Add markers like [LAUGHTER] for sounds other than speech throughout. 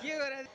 के गरेर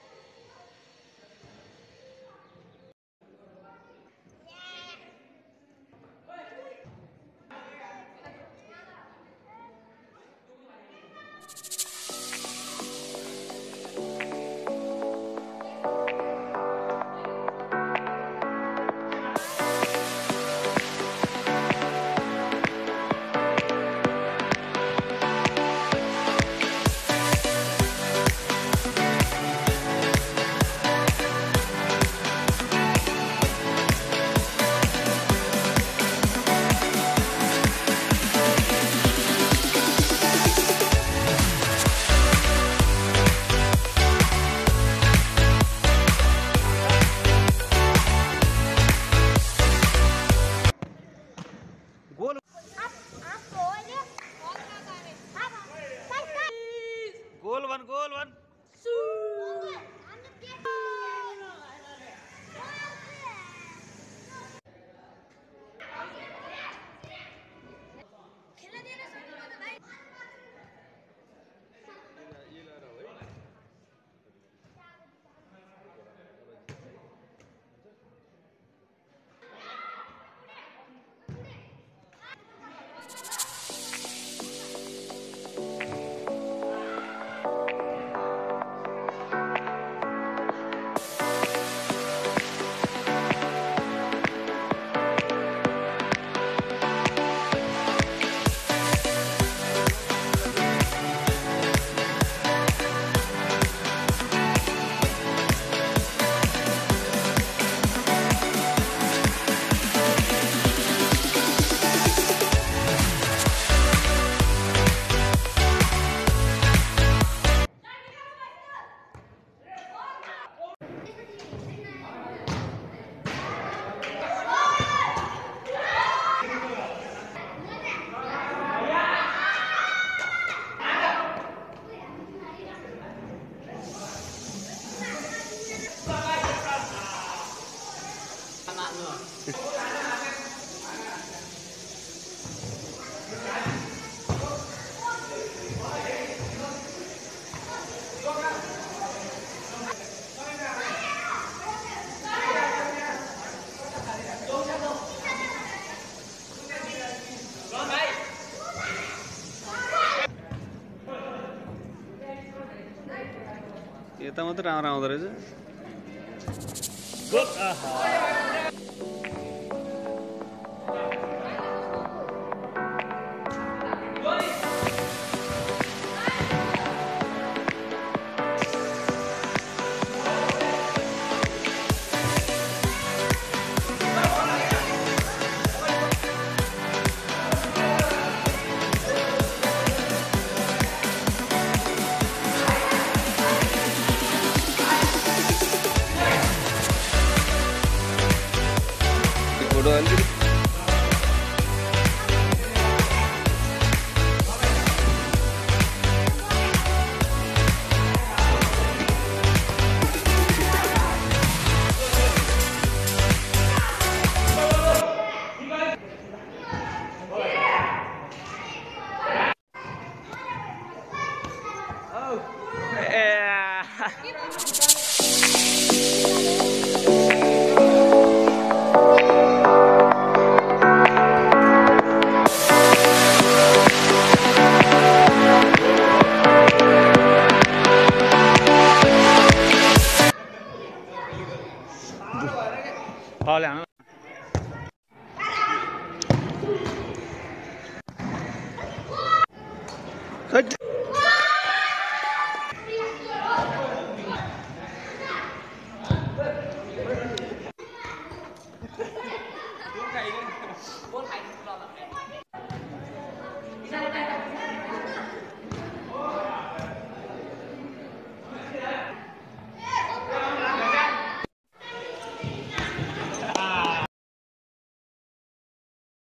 यता मात्रै राम्रो आउँदो रहेछ Anjali. Oh. Yeah. [LAUGHS]